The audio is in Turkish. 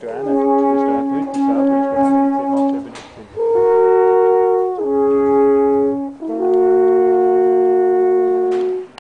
Mr. Anna, Mr. Athlete.